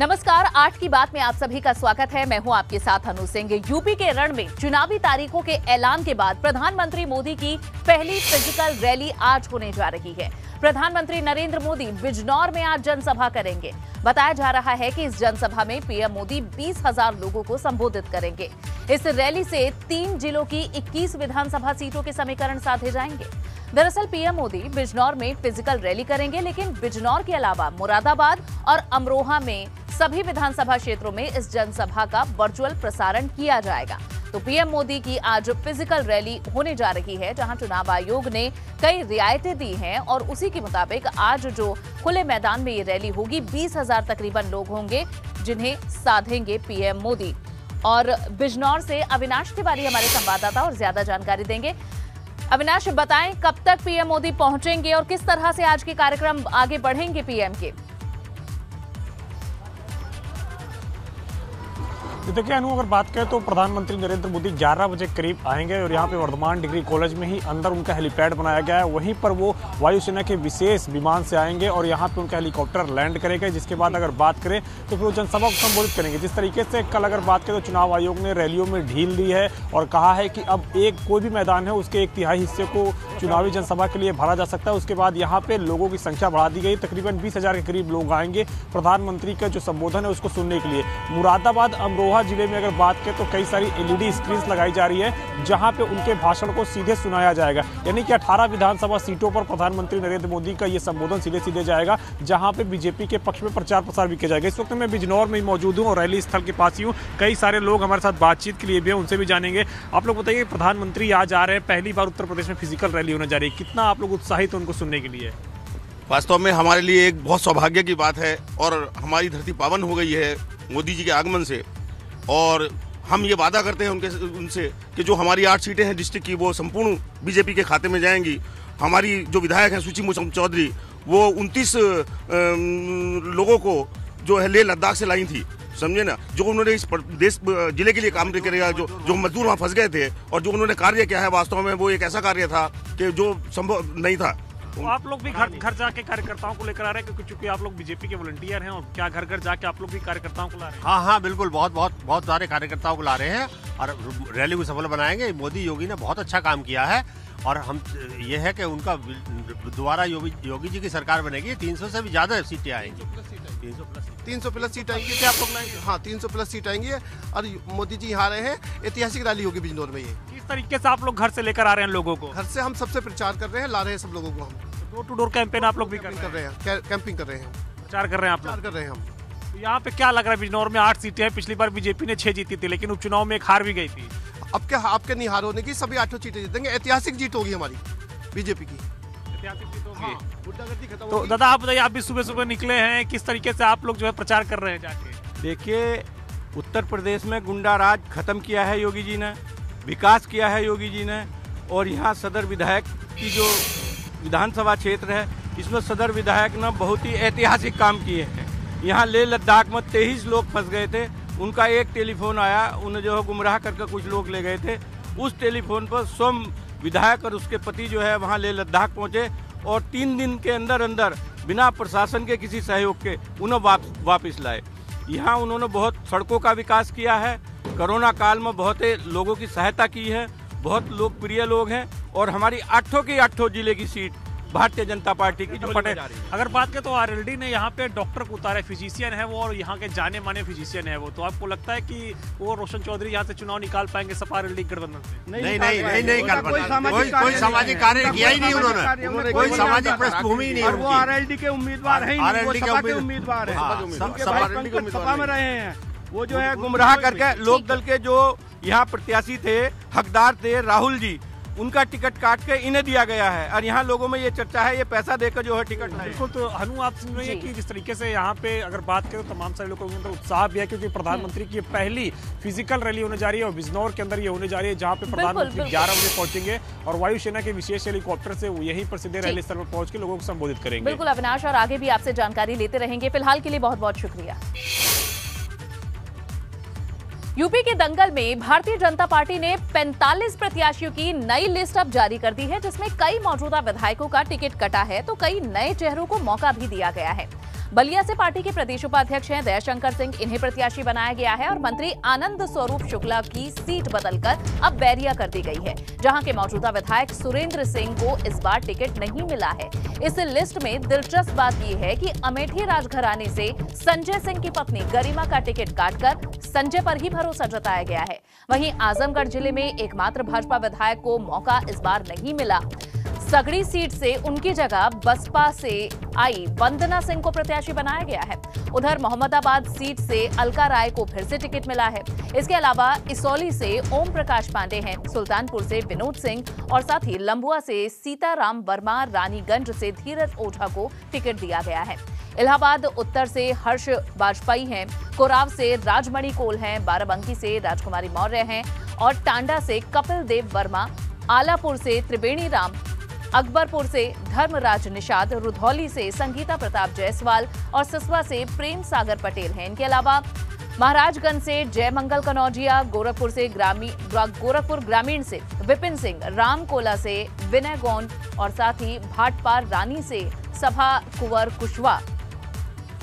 नमस्कार, आठ की बात में आप सभी का स्वागत है। मैं हूँ आपके साथ अनु सिंह। यूपी के रण में चुनावी तारीखों के ऐलान के बाद प्रधानमंत्री मोदी की पहली फ़िज़िकल रैली आज होने जा रही है। प्रधानमंत्री नरेंद्र मोदी बिजनौर में आज जनसभा करेंगे। बताया जा रहा है कि इस जनसभा में पीएम मोदी बीस हज़ार लोगों को संबोधित करेंगे। इस रैली से तीन जिलों की 21 विधानसभा सीटों के समीकरण साधे जाएँगे। दरअसल पीएम मोदी बिजनौर में फ़िज़िकल रैली करेंगे, लेकिन बिजनौर के अलावा मुरादाबाद और अमरोहा में सभी विधानसभा क्षेत्रों में इस जनसभा का वर्चुअल प्रसारण किया जाएगा। तो पीएम मोदी की आज फ़िज़िकल रैली होने जा रही है, जहाँ चुनाव आयोग ने कई रियायतें दी हैं और उसी के मुताबिक आज जो खुले मैदान में ये रैली होगी, बीस हज़ार तकरीबन लोग होंगे, जिन्हें साधेंगे पीएम मोदी। और बिजनौर से अविनाश तिवारी हमारे संवाददाता और ज़्यादा जानकारी देंगे। अविनाश, बताएँ कब तक पीएम मोदी पहुँचेंगे और किस तरह से आज के कार्यक्रम आगे बढ़ेंगे पीएम के? देखिए अनु, अगर बात करें तो प्रधानमंत्री नरेंद्र मोदी 11 बजे करीब आएँगे और यहाँ पे वर्धमान डिग्री कॉलेज में ही अंदर उनका हेलीपैड बनाया गया है। वहीं पर वो वायुसेना के विशेष विमान से आएँगे और यहाँ पे उनका हेलीकॉप्टर लैंड करेगा। जिसके बाद अगर बात करें तो फिर वो जनसभा को संबोधित करेंगे। जिस तरीके से कल अगर बात करें तो चुनाव आयोग ने रैलियों में ढील दी है और कहा है कि अब एक कोई भी मैदान है, उसके एक तिहाई हिस्से को चुनावी जनसभा के लिए भरा जा सकता है। उसके बाद यहाँ पे लोगों की संख्या बढ़ा दी गई। तकरीबन बीस के करीब लोग आएँगे प्रधानमंत्री का जो संबोधन है उसको सुनने के लिए। मुरादाबाद, अमरोहा ज़िले में अगर बात करें तो कई सारी एलईडी स्क्रीन लगाई जा रही है, जहाँ पे उनके भाषण को सीधे सुनाया जाएगा। यानी कि 18 विधानसभा सीटों पर प्रधानमंत्री नरेंद्र मोदी का ये संबोधन सीधे सीधे जाएगा, जहाँ पे बीजेपी के पक्ष में प्रचार प्रसार भी किया जाएगा। इस वक्त मैं बिजनौर में मौजूद हूँ और रैली स्थल के पास ही हूँ। कई सारे लोग हमारे साथ बातचीत के लिए भी हैं, उनसे भी जानेंगे। आप लोग बताइए, प्रधानमंत्री आज आ रहे हैं, पहली बार उत्तर प्रदेश में फ़िज़िकल रैली होने जा रही है। कितना आप लोग उत्साहित उनको सुनने के लिए? वास्तव में हमारे लिए एक बहुत सौभाग्य की बात है और हमारी धरती पावन हो गई है मोदी जी के आगमन से। और हम ये वादा करते हैं उनके, उनसे कि जो हमारी आठ सीटें हैं डिस्ट्रिक्ट की, वो संपूर्ण बीजेपी के खाते में जाएँगी। हमारी जो विधायक हैं सुची मुसम चौधरी, वो उनतीस लोगों को जो है लेह लद्दाख से लाई थी, समझे ना? जो उन्होंने इस देश ज़िले के लिए काम करेगा जो जो मजदूर वहाँ फंस गए थे, और जो उन्होंने कार्य किया है वास्तव में, वो एक ऐसा कार्य था कि जो संभव नहीं था। तो आप लोग भी घर घर जाके कार्यकर्ताओं को लेकर आ रहे हैं, क्योंकि चूँकि आप लोग बीजेपी के वॉलंटियर हैं और क्या घर घर जाके आप लोग भी कार्यकर्ताओं को ला रहे हैं? हाँ हाँ बिल्कुल, बहुत बहुत बहुत सारे कार्यकर्ताओं को ला रहे हैं और रैली को सफल बनाएँगे। मोदी योगी ने बहुत अच्छा काम किया है। और हम ये है कि उनका दोबारा योगी योगी जी की सरकार बनेगी तीन सौ से भी ज़्यादा सीटें आएँगी। तीन सौ प्लस तीन सौ प्लस सीट। आएँगी। क्या आप लोग हाँ तीन सौ प्लस सीट आएँगी। और मोदी जी यहाँ रहे हैं ऐतिहासिक रैली होगी बिजनौर में ये। किस तरीके से आप लोग घर से लेकर आ रहे हैं लोगों को? घर से हम सबसे प्रचार कर रहे हैं ला रहे हैं सब लोगों को हम। डोर टू डोर कैंपेन आप लोग भी कर रहे हैं? कैंपिंग कर रहे हैं प्रचार कर रहे हैं आप प्रचार कर रहे हैं हम। तो यहाँ पे क्या लग रहा है बिजनौर में आठ सीटें हैं पिछली बार बीजेपी ने छह जीती थी लेकिन उपचुनाव में एक हार भी गई थी। आपके नहीं हार होने की सभी आठों सीटें जीतेंगे ऐतिहासिक जीत होगी हमारी बीजेपी की। हाँ, तो दादा आप बताइए आप भी सुबह सुबह निकले हैं किस तरीके से आप लोग जो है प्रचार कर रहे हैं जाके? देखिए उत्तर प्रदेश में गुंडा राज खत्म किया है योगी जी ने विकास किया है योगी जी ने और यहाँ सदर विधायक की जो विधानसभा क्षेत्र है इसमें सदर विधायक ने बहुत ही ऐतिहासिक काम किए हैं। यहाँ लेह लद्दाख में तेईस लोग फंस गए थे उनका एक टेलीफोन आया उन्हें जो है गुमराह करके कुछ लोग ले गए थे। उस टेलीफोन पर स्वयं विधायक और उसके पति जो है वहाँ ले लद्दाख पहुँचे और तीन दिन के अंदर अंदर बिना प्रशासन के किसी सहयोग के उन्हें वाप, वापिस लाए। यहाँ उन्होंने बहुत सड़कों का विकास किया है। कोरोना काल में बहुत लोगों की सहायता की है बहुत लोकप्रिय लोग हैं और हमारी आठों की आठों ज़िले की सीट भारतीय जनता पार्टी की जो पटे अगर बात करें तो आरएलडी ने यहाँ पे डॉक्टर को उतारा फिजिशियन है वो और यहाँ के जाने माने फिजिशियन है वो। तो आपको लगता है कि वो रोशन चौधरी यहाँ से चुनाव निकाल पाएँगे सपा आरएलडी गठबंधन से? नहीं नहीं नहीं नहीं कोई कोई सामाजिक कार्य किया ही नहीं उन्होंने। कोई सामाजिक पृष्ठभूमि नहीं वो आरएलडी के उम्मीदवार है आरएलडी के उम्मीदवार है। सपा में रहे हैं। वो जो है गुमराह करके लोक दल के जो यहाँ प्रत्याशी थे हकदार थे राहुल जी उनका टिकट काट के इन्हें दिया गया है। और यहाँ लोगों में ये चर्चा है ये पैसा देकर जो है टिकट बिल्कुल तो हनु आप सुन रहे हैं कि जिस तरीके से यहाँ पे अगर बात करें तो तमाम सारे लोगों के अंदर उत्साह भी है क्योंकि प्रधानमंत्री की पहली फ़िज़िकल रैली होने जा रही है और बिजनौर के अंदर ये होने जा रही है जहाँ पे प्रधानमंत्री ग्यारह बजे पहुँचेंगे और वायुसेना के विशेष हेलीकॉप्टर से यही प्रसिद्ध रैली स्थल पर पहुँच के लोगों को संबोधित करेंगे। बिल्कुल अविनाश और आगे भी आपसे जानकारी लेते रहेंगे। फ़िलहाल के लिए बहुत बहुत शुक्रिया। यूपी के दंगल में भारतीय जनता पार्टी ने 45 प्रत्याशियों की नई लिस्ट अब जारी कर दी है, जिसमें कई मौजूदा विधायकों का टिकट कटा है तो कई नए चेहरों को मौका भी दिया गया है। बलिया से पार्टी के प्रदेश उपाध्यक्ष हैं दयाशंकर सिंह। इन्हें प्रत्याशी बनाया गया है और मंत्री आनंद स्वरूप शुक्ला की सीट बदलकर अब बैरिया कर दी गई है, जहाँ के मौजूदा विधायक सुरेंद्र सिंह को इस बार टिकट नहीं मिला है। इस लिस्ट में दिलचस्प बात यह है कि अमेठी राजघराने से संजय सिंह की पत्नी गरिमा का टिकट काटकर संजय पर ही भरोसा जताया गया है। वहीं आजमगढ़ ज़िले में एकमात्र भाजपा विधायक को मौका इस बार नहीं मिला। सगड़ी सीट से उनकी जगह बसपा से आई वंदना सिंह को प्रत्याशी बनाया गया है। उधर मोहम्मदाबाद सीट से अलका राय को फिर से टिकट मिला है। इसके अलावा इसौली से ओम प्रकाश पांडे हैं। सुल्तानपुर से विनोद सिंह और साथ ही लंबुआ से सीताराम वर्मा, रानीगंज से धीरज ओझा को टिकट दिया गया है। इलाहाबाद, उत्तर से हर्ष वाजपेयी हैं। कोराव से राजमणि कोल हैं। बाराबंकी से राजकुमारी मौर्य हैं। और टांडा से कपिल देव वर्मा। आलापुर से त्रिवेणी राम अकबरपुर से धर्मराज निषाद, रुधौली से संगीता प्रताप जायसवाल और सिसवा से प्रेम सागर पटेल हैं। इनके अलावा महाराजगंज से जयमंगल कनौजिया, गोरखपुर से ग्रामीण गोरखपुर ग्रामीण से विपिन सिंह, रामकोला से विनय गौन और साथ ही भाटपार रानी से सभा कुंवर कुशवा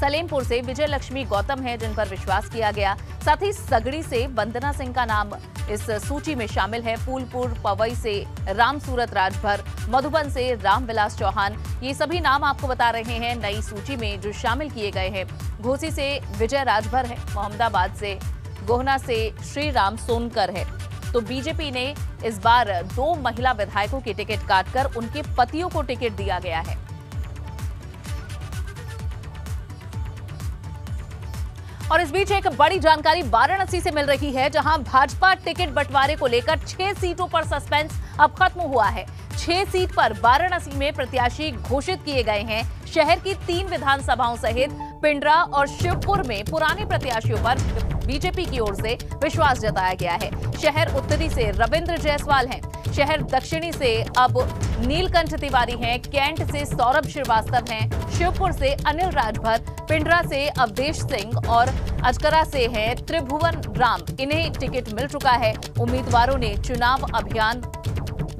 सलेमपुर से विजय लक्ष्मी गौतम है, जिन पर विश्वास किया गया। साथ ही सगड़ी से वंदना सिंह का नाम इस सूची में शामिल है। फूलपुर, पवई से राम सूरत, राजभर, मधुबन से रामविलास चौहान। ये सभी नाम आपको बता रहे हैं नई सूची में जो शामिल किए गए हैं। घोसी से विजय राजभर है, मोहम्मदाबाद से गोहना से श्री राम सोनकर है। तो बीजेपी ने इस बार दो महिला विधायकों की टिकट काटकर उनके पतियों को टिकट दिया गया है। और इस बीच एक बड़ी जानकारी वाराणसी से मिल रही है, जहाँ भाजपा टिकट बंटवारे को लेकर छह सीटों पर सस्पेंस अब खत्म हुआ है। छह सीट पर वाराणसी में प्रत्याशी घोषित किए गए हैं। शहर की तीन विधानसभाओं सहित पिंडरा और शिवपुर में पुराने प्रत्याशियों पर बीजेपी की ओर से विश्वास जताया गया है। शहर उत्तरी से रविंद्र जायसवाल हैं। शहर दक्षिणी से अब नीलकंठ तिवारी हैं। कैंट से सौरभ श्रीवास्तव हैं। शिवपुर से अनिल राजभर, पिंडरा से अवधेश सिंह और अजकरा से हैं त्रिभुवन राम। इन्हें टिकट मिल चुका है। उम्मीदवारों ने चुनाव अभियान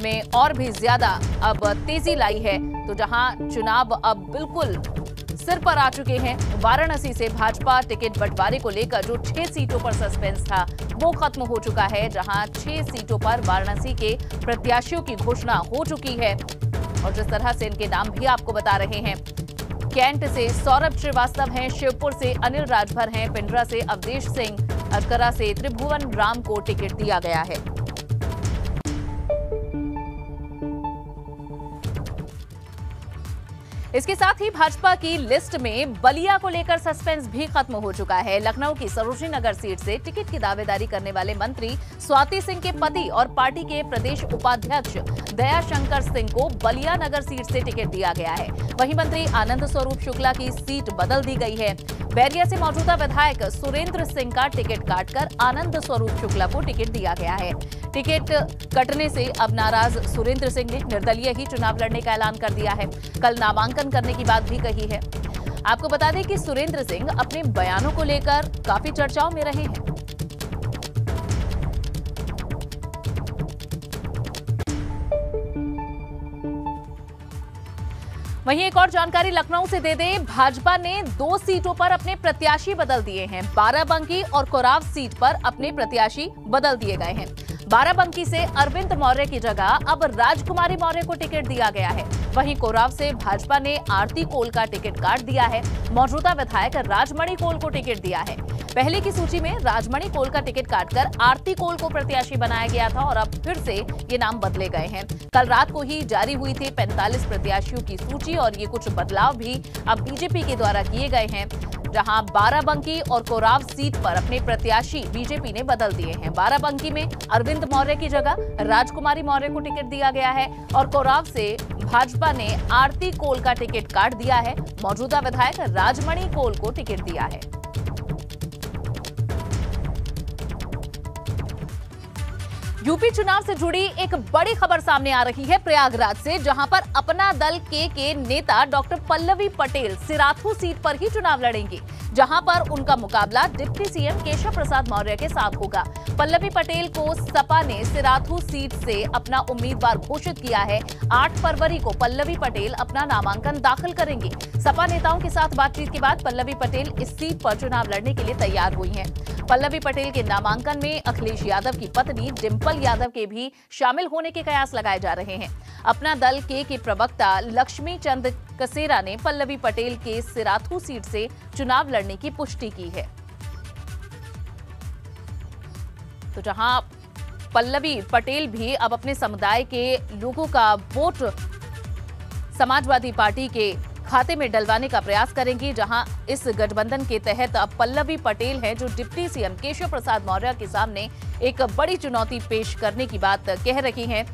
में और भी ज़्यादा अब तेज़ी लाई है। तो जहाँ चुनाव अब बिल्कुल सिर पर आ चुके हैं। वाराणसी से भाजपा टिकट बंटवारे को लेकर जो छह सीटों पर सस्पेंस था, वो खत्म हो चुका है, जहाँ छह सीटों पर वाराणसी के प्रत्याशियों की घोषणा हो चुकी है। और जिस तरह से इनके नाम भी आपको बता रहे हैं, कैंट से सौरभ श्रीवास्तव हैं, शिवपुर से अनिल राजभर हैं, पिंडरा से अवधेश सिंह अजकरा से त्रिभुवन राम को टिकट दिया गया है। इसके साथ ही भाजपा की लिस्ट में बलिया को लेकर सस्पेंस भी खत्म हो चुका है। लखनऊ की सरोजनी नगर सीट से टिकट की दावेदारी करने वाले मंत्री स्वाति सिंह के पति और पार्टी के प्रदेश उपाध्यक्ष दयाशंकर सिंह को बलिया नगर सीट से टिकट दिया गया है। वहीं मंत्री आनंद स्वरूप शुक्ला की सीट बदल दी गई है। बैरिया से मौजूदा विधायक सुरेंद्र सिंह का टिकट काटकर आनंद स्वरूप शुक्ला को टिकट दिया गया है। टिकट कटने से अब नाराज़ सुरेंद्र सिंह ने निर्दलीय ही चुनाव लड़ने का ऐलान कर दिया है। कल नामांकन करने की बात भी कही है। आपको बता दें कि सुरेंद्र सिंह अपने बयानों को लेकर काफ़ी चर्चाओं में रहे हैं। वहीं एक और जानकारी लखनऊ से दे दें, भाजपा ने दो सीटों पर अपने प्रत्याशी बदल दिए हैं। बाराबंकी और कोराव सीट पर अपने प्रत्याशी बदल दिए गए हैं। बाराबंकी से अरविंद मौर्य की जगह अब राजकुमारी मौर्य को टिकट दिया गया है। वहीं कोराव से भाजपा ने आरती कोल का टिकट काट दिया है। मौजूदा विधायक राजमणि कोल को टिकट दिया है। पहले की सूची में राजमणि कोल का टिकट काटकर आरती कोल को प्रत्याशी बनाया गया था और अब फिर से ये नाम बदले गए हैं। कल रात को ही जारी हुई थी 45 प्रत्याशियों की सूची और ये कुछ बदलाव भी अब बीजेपी के द्वारा किए गए हैं, जहाँ बाराबंकी और कोराव सीट पर अपने प्रत्याशी बीजेपी ने बदल दिए हैं। बाराबंकी में अरविंद मौर्य की जगह राजकुमारी मौर्य को टिकट दिया गया है और कोराव से भाजपा ने आरती कोल का टिकट काट दिया है। मौजूदा विधायक राजमणि कोल को टिकट दिया है। यूपी चुनाव से जुड़ी एक बड़ी खबर सामने आ रही है प्रयागराज से, जहाँ पर अपना दल के के नेता डॉक्टर पल्लवी पटेल सिराथू सीट पर ही चुनाव लड़ेंगे, जहाँ पर उनका मुकाबला डिप्टी सीएम केशव प्रसाद मौर्य के साथ होगा। पल्लवी पटेल को सपा ने सिराथू सीट से अपना उम्मीदवार घोषित किया है। 8 फरवरी को पल्लवी पटेल अपना नामांकन दाखिल करेंगे। सपा नेताओं के साथ बातचीत के बाद पल्लवी पटेल इस सीट पर चुनाव लड़ने के लिए तैयार हुई हैं। पल्लवी पटेल के नामांकन में अखिलेश यादव की पत्नी डिंपल यादव के भी शामिल होने के कयास लगाए जा रहे हैं। अपना दल के के प्रवक्ता लक्ष्मी चंद कसेरा ने पल्लवी पटेल के सिराथू सीट से चुनाव लड़ने की पुष्टि की है। तो जहाँ पल्लवी पटेल भी अब अपने समुदाय के लोगों का वोट समाजवादी पार्टी के खाते में डलवाने का प्रयास करेंगी, जहाँ इस गठबंधन के तहत अब पल्लवी पटेल हैं, जो डिप्टी सीएम केशव प्रसाद मौर्य के सामने एक बड़ी चुनौती पेश करने की बात कह रही हैं,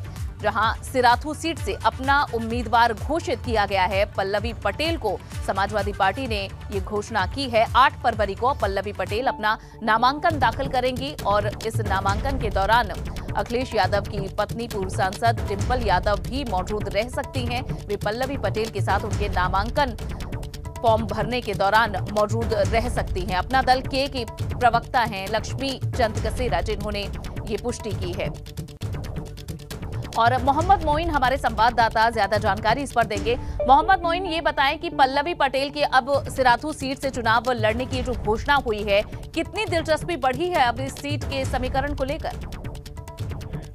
जहाँ सिराथू सीट से अपना उम्मीदवार घोषित किया गया है। पल्लवी पटेल को समाजवादी पार्टी ने ये घोषणा की है। 8 फरवरी को पल्लवी पटेल अपना नामांकन दाखिल करेंगी और इस नामांकन के दौरान अखिलेश यादव की पत्नी पूर्व सांसद डिम्पल यादव भी मौजूद रह सकती हैं। वे पल्लवी पटेल के साथ उनके नामांकन फॉर्म भरने के दौरान मौजूद रह सकती हैं। अपना दल के के प्रवक्ता हैं लक्ष्मी चंद कसेरा, जिन्होंने ये पुष्टि की है। और मोहम्मद मोइन हमारे संवाददाता, ज़्यादा जानकारी इस पर देंगे। मोहम्मद मोइन, ये बताएँ कि पल्लवी पटेल के अब सिराथू सीट से चुनाव लड़ने की जो घोषणा हुई है, कितनी दिलचस्पी बढ़ी है अब इस सीट के समीकरण को लेकर?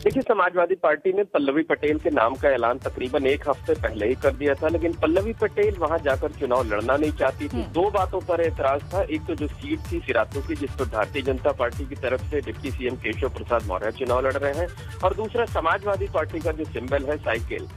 देखिए समाजवादी पार्टी ने पल्लवी पटेल के नाम का ऐलान तकरीबन एक हफ़्ते पहले ही कर दिया था लेकिन पल्लवी पटेल वहाँ जाकर चुनाव लड़ना नहीं चाहती थी। दो बातों पर एतराज़ था। एक तो जो सीट थी सिरातों की जिस पर भारतीय जनता पार्टी की तरफ़ से डिप्टी सीएम केशव प्रसाद मौर्य चुनाव लड़ रहे हैं और दूसरा समाजवादी पार्टी का जो सिंबल है साइकिल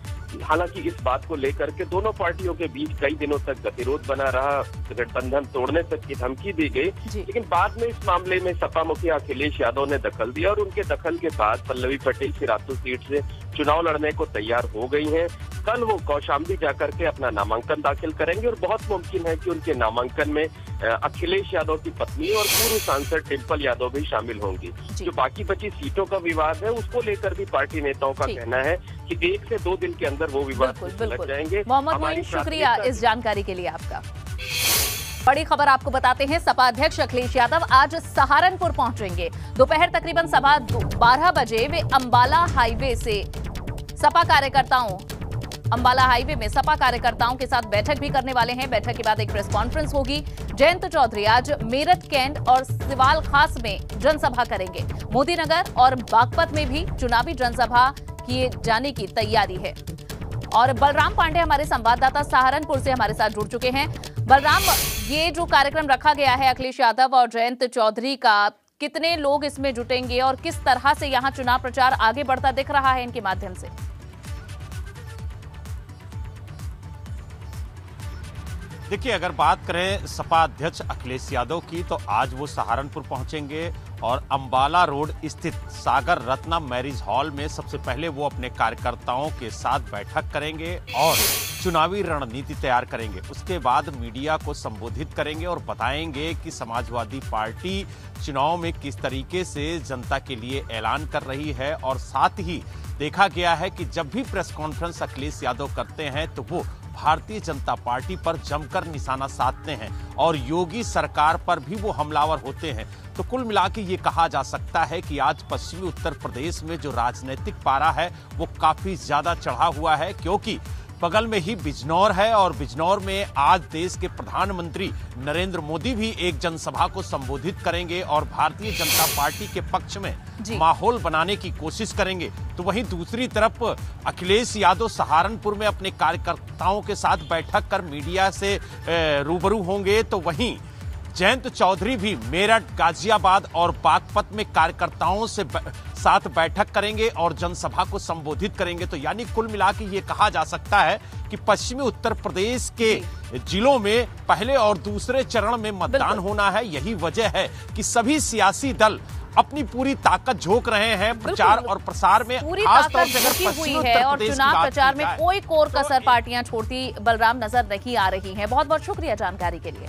हालाँकि इस बात को लेकर के दोनों पार्टियों के बीच कई दिनों तक गतिरोध बना रहा गठबंधन तोड़ने तक की धमकी दी गई। लेकिन बाद में इस मामले में सपा मुखिया अखिलेश यादव ने दखल दिया और उनके दखल के बाद पल्लवी पटेल सिरातू सीट से चुनाव लड़ने को तैयार हो गई हैं। कल वो कौशाम्बी जाकर के अपना नामांकन दाखिल करेंगे और बहुत मुमकिन है कि उनके नामांकन में अखिलेश यादव की पत्नी और पूर्व सांसद टिम्पल यादव भी शामिल होंगी। जो। बाकी बची सीटों का विवाद है उसको लेकर भी पार्टी नेताओं का कहना है कि एक से दो दिन के अंदर वो विवाद लग जाएँगे। मोहम्मद शुक्रिया इस जानकारी के लिए आपका। बड़ी खबर आपको बताते हैं सपा अध्यक्ष अखिलेश यादव आज सहारनपुर पहुँचेंगे। दोपहर तकरीबन सवा बारह बजे वे अंबाला हाईवे से सपा कार्यकर्ताओं अंबाला हाईवे में सपा कार्यकर्ताओं के साथ बैठक भी करने वाले हैं। बैठक के बाद एक प्रेस कॉन्फ्रेंस होगी। जयंत चौधरी आज मेरठ कैंट और सिवाल खास में जनसभा करेंगे। मोदी नगर और बागपत में भी चुनावी जनसभा किए जाने की तैयारी है। और बलराम पांडे हमारे संवाददाता सहारनपुर से हमारे साथ जुड़ चुके हैं। बलराम, ये जो कार्यक्रम रखा गया है अखिलेश यादव और जयंत चौधरी का, कितने लोग इसमें जुटेंगे और किस तरह से यहाँ चुनाव प्रचार आगे बढ़ता दिख रहा है इनके माध्यम से? देखिए, अगर बात करें सपा अध्यक्ष अखिलेश यादव की तो आज वो सहारनपुर पहुँचेंगे और अंबाला रोड स्थित सागर रत्ना मैरिज हॉल में सबसे पहले वो अपने कार्यकर्ताओं के साथ बैठक करेंगे और चुनावी रणनीति तैयार करेंगे। उसके बाद मीडिया को संबोधित करेंगे और बताएँगे कि समाजवादी पार्टी चुनाव में किस तरीके से जनता के लिए ऐलान कर रही है और साथ ही देखा गया है कि जब भी प्रेस कॉन्फ्रेंस अखिलेश यादव करते हैं तो वो भारतीय जनता पार्टी पर जमकर निशाना साधते हैं और योगी सरकार पर भी वो हमलावर होते हैं। तो कुल मिला के ये कहा जा सकता है कि आज पश्चिमी उत्तर प्रदेश में जो राजनीतिक पारा है, वो काफ़ी ज़्यादा चढ़ा हुआ है, क्योंकि बगल में ही बिजनौर है और बिजनौर में आज देश के प्रधानमंत्री नरेंद्र मोदी भी एक जनसभा को संबोधित करेंगे और भारतीय जनता पार्टी के पक्ष में माहौल बनाने की कोशिश करेंगे। तो वहीं दूसरी तरफ़ अखिलेश यादव सहारनपुर में अपने कार्यकर्ताओं के साथ बैठक कर मीडिया से रूबरू होंगे। तो वहीं जयंत चौधरी भी मेरठ गाजियाबाद और बागपत में कार्यकर्ताओं से साथ बैठक करेंगे और जनसभा को संबोधित करेंगे। तो यानी कुल मिला के ये कहा जा सकता है कि पश्चिमी उत्तर प्रदेश के जिलों में पहले और दूसरे चरण में मतदान होना है। यही वजह है कि सभी सियासी दल अपनी पूरी ताकत झोंक रहे हैं। प्रचार और प्रसार में पूरी ताकत झोंकी हुई है और चुनाव प्रचार में कोई कोर कसर पार्टियाँ छोड़ती बलराम नज़र नहीं आ रही हैं। बहुत बहुत शुक्रिया जानकारी के लिए।